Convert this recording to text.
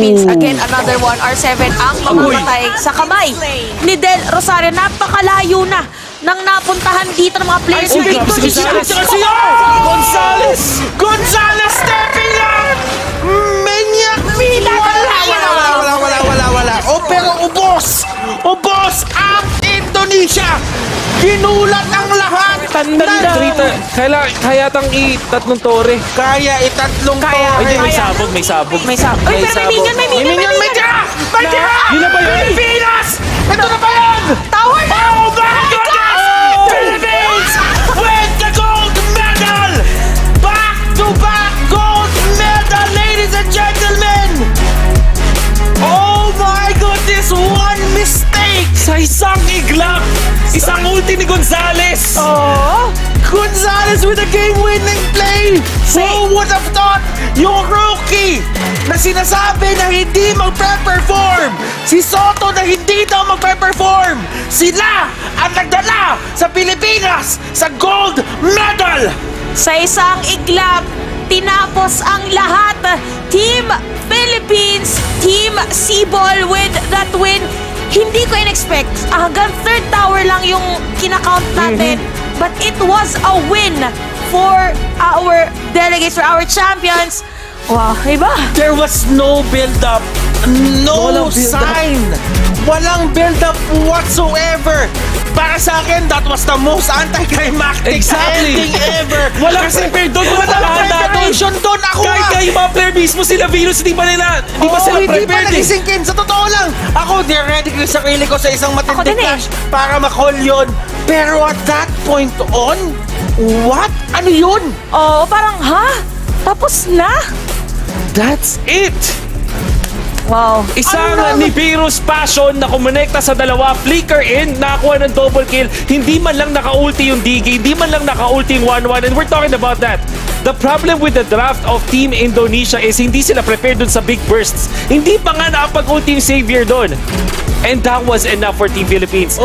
Philippines. Again, another one. R7 ang mamamatay sa kamay ni Del Rosario. Napakalayo na nang napuntahan dito ng mga players. Ng grabe si Gonzales. Gonzales! Gonzales stepping up! Manyak! Wala, wala, wala, wala, wala, wala, wala. O pero ubos! Ubos ang Indonesia! Ginulat ang lahat! Tanda, Trita, kaya, kaya tang i-tatlong tore. Kaya itatlong Kaya. tore. Ay, di, may Kaya. sabog, may sabog. May sabog. Uy, pero may minion, may May minion, minion, may tira! May tira! Yun na ba yun? Isang iglap, isang ulti ni Gonzales. Oh! Gonzalez with a game-winning play! Who would have thought yung rookie na sinasabi na hindi magpe-perform, si Soto na hindi daw magpe-perform, sila ang nagdala sa Pilipinas sa gold medal! Sa isang iglap, tinapos ang lahat. Team Philippines, Team Seaball with that win. Hindi ko in-expect. Ah, Hanggang third tower lang yung kinakount natin. But it was a win for our delegates, for our champions. Wow, iba. There was no build-up, no Walang build-up. sign, walang build-up whatsoever. Para sa akin, that was the most anticlimactic Exactly. ending ever. Walang prepare doon, walang Walang handa doon. preparation doon. Ako Kahit nga. kayo yung mga player mismo, sila Venus, hindi pa nila, hindi pa Oo, sila hindi pa prepared eh. nagising in. Sa totoo lang, ako, ready ko sarili ko sa isang Ako matinding din eh. clash para makall yun. Pero at that point on, what? Ano yun? Oh, parang, ha? Tapos na? That's it! Wow. Isang Ano? Nibiru's Passion na kumonekta sa dalawa, flicker in, nakakuha ng double kill, hindi man lang naka-ulti yung DG, hindi man lang naka-ulti yung 1-1, and we're talking about that. The problem with the draft of Team Indonesia is hindi sila prepared dun sa big bursts. Hindi pa nga nakapag-ulti yung Savior dun. And that was enough for Team Philippines.